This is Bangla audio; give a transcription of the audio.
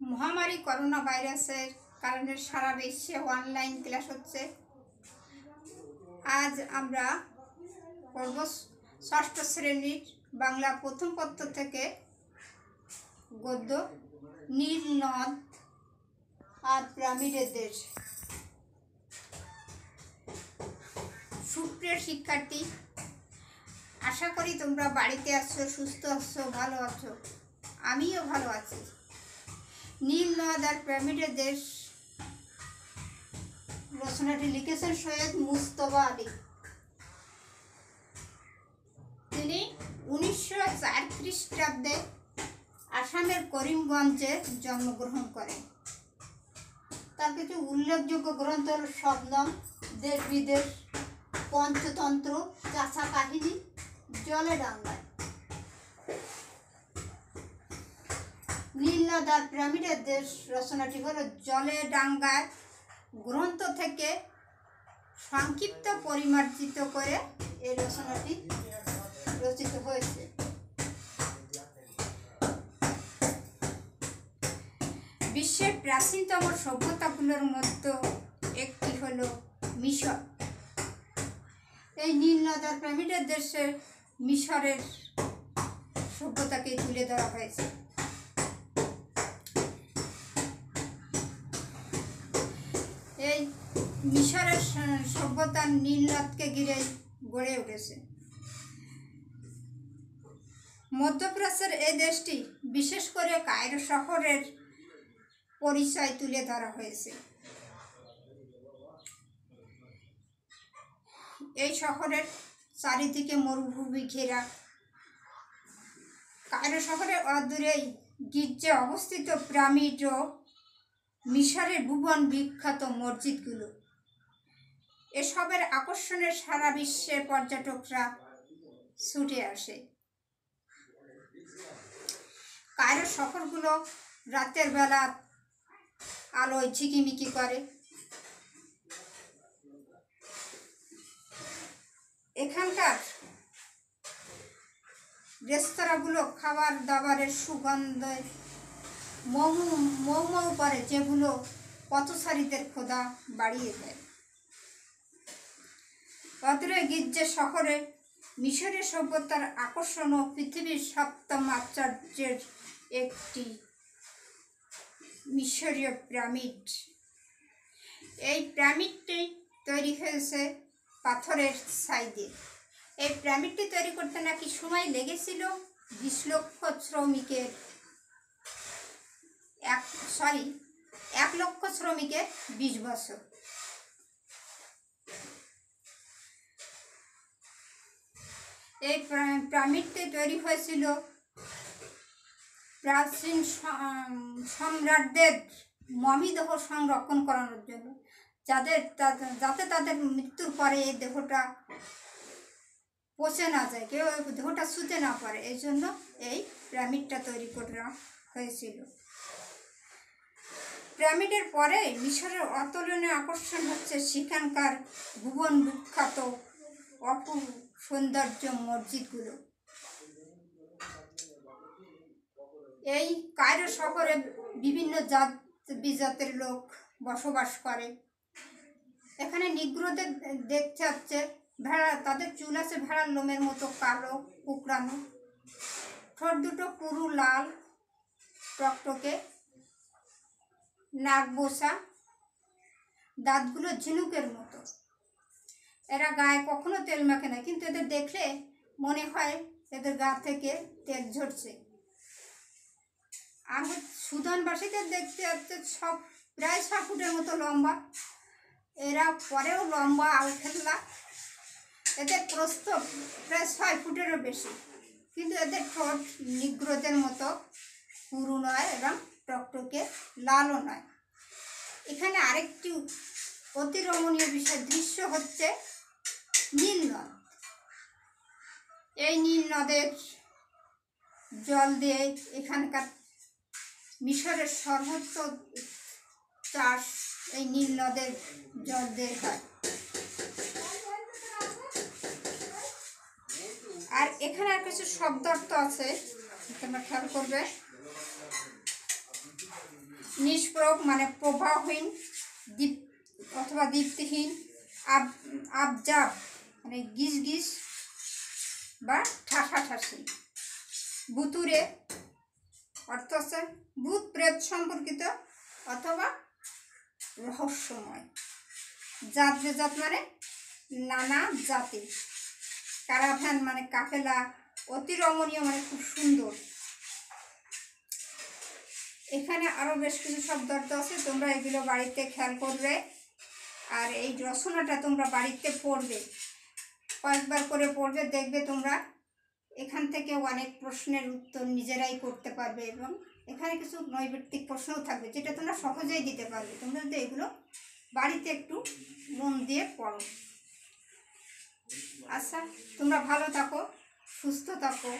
মহামারী করোনা ভাইরাসের কারণে সারা বিশ্বে অনলাইন ক্লাস হচ্ছে। আজ আমরা পড়ব ষষ্ঠ শ্রেণির বাংলা প্রথম পত্র থেকে গদ্য নীল নদ আর পিরামিডের দেশ। সুপ্রিয় শিক্ষার্থী, আশা করি তোমরা বাড়িতে আছো, সুস্থ আছো, ভালো আছো। আমিও ভালো আছি। নীল নদ আর পিরামিডের দেশ রচনাটি লিখেছেন সৈয়দ মুস্তফা আলী। তিনি উনিশশো চার খ্রিস্টাব্দে আসামের করিমগঞ্জে জন্মগ্রহণ করেন। তার কিছু উল্লেখযোগ্য গ্রন্থ হল শবনম, দেশ বিদেশ, পঞ্চতন্ত্র চাষা কাহিনী, জলে ডাঙ্গায়। নীলনদার পিরামিডের দেশ রচনাটি হলো জলে ডাঙ্গার গ্রন্থ থেকে সংক্ষিপ্ত পরিমার্জিত করে এই রচনাটি রচিত হয়েছে। বিশ্বের প্রাচীনতম সভ্যতাগুলোর মধ্যে একটি হলো মিশর। এই নীল নদার পিরামিডের দেশে মিশরের সভ্যতাকে তুলে ধরা হয়েছে। মিশরের সভ্যতার নীলনদকে ঘিরে গড়ে উঠেছে। মধ্যপ্রাচ্যের এই দেশটি বিশেষ করে কায়রো শহরের পরিচয় তুলে ধরা হয়েছে। এই শহরের চারিদিকে মরুভূমি ঘেরা। কায়রো শহরের অদূরেই গির্জে অবস্থিত পিরামিড ও মিশরের ভুবন বিখ্যাত মসজিদগুলো। এসবের আকর্ষণে সারা বিশ্বে পর্যটকরা ছুটে আসে। কায়রো শহরগুলো রাতের বেলা আলোয় ঝিকিমিকি করে। এখানকার রেস্তোরাঁগুলো খাবার দাবারের সুগন্ধে মৌ মৌ করে, যেগুলো পথচারীদের খোদা বাড়িয়ে দেয়। অদূরে গির্জে শহরে মিশরের সভ্যতার আকর্ষণ ও পৃথিবীর সপ্তম আশ্চর্যের একটি মিশরীয় পিরামিড। এই পিরামিডটি তৈরি হয়েছে পাথরের সাইডে। এই পিরামিডটি তৈরি করতে নাকি সময় লেগেছিল? বিশ লক্ষ শ্রমিকের এক সরি এক লক্ষ শ্রমিকের বিশ বছর। এই প্রা- পিরামিডটি তৈরি হয়েছিল প্রাচীন সম্রাটদের মমিদেহ সংরক্ষণ করানোর জন্য, যাদের যাতে তাদের মৃত্যুর পরে এই দেহটা পচে না যায়, কেউ দেহটা শুতে না পারে, এই জন্য এই পিরামিডটা তৈরি করা হয়েছিল। পিরামিডের পরে মিশরের অতুলনীয় আকর্ষণ হচ্ছে সেখানকার ভুবন বিখ্যাত অপূর্ব সৌন্দর্য মসজিদগুলো। এই কায়রো শহরে বিভিন্ন জাত বিজাতের লোক বসবাস করে। এখানে নিগ্রোদের দেখতে হচ্ছে ভেড়া, তাদের চুল আছে ভেড়ার লোমের মতো কালো, কুকড়ানো। ঠোঁট দুটো পুরু, লাল, টকটকে। নাক বসা। দাঁতগুলো ঝিনুকের মতো। এরা গায়ে কখনো তেল মাখে না, কিন্তু এদের দেখলে মনে হয় এদের গা থেকে তেল ঝরছে। আর সুদানবাসীদের দেখতে হচ্ছে সব প্রায় ছ ফুটের মতো লম্বা। এরা পরেও লম্বা আলখেল্লা। এদের প্রস্থ প্রায় ছয় ফুটেরও বেশি। কিন্তু এদের ঠোঁট নিগ্রদের মতো পুরু নয় এবং টকটকে লালও নয়। এখানে আরেকটি অতি রমণীয় বিষয়, দৃশ্য হচ্ছে নীল নদ এই নীল নদের জল দিয়ে এখানকার মিশরের সর্বোচ্চ চাষ এই নীল নদের জল দিয়ে হয়। আর এখানে আর কিছু শব্দার্থ আছে, তোমরা খেয়াল করবে। নিষ্প্রভ মানে প্রবাহহীন দীপ অথবা দীপ্তিহীন আব, আবজাব। মানে গিজ গিজ বা ঠাসা ঠাসি। বুতুরে অর্থ হচ্ছে ভূত প্রেত সম্পর্কিত অথবা রহস্যময়। জাত যে জাত মানে নানা জাতি। কারাভ্যান মানে কাফেলা, অতি রমণীয় মানে খুব সুন্দর। এখানে আরও বেশ কিছু শব্দ অর্থ আছে, তোমরা এগুলো বাড়িতে খেয়াল করবে। আর এই রচনাটা তোমরা বাড়িতে পড়বে। কয়েকবার করে পড়বে, দেখবে তোমরা এখান থেকে অনেক প্রশ্নের উত্তর নিজেরাই করতে পারবে এবং এখানে কিছু নৈবৃত্তিক প্রশ্নও থাকবে, যেটা তোমরা সহজেই দিতে পারবে। তোমরা যদি এগুলো বাড়িতে একটু মন দিয়ে পড়ো। আচ্ছা তোমরা ভালো থাকো, সুস্থ থাকো।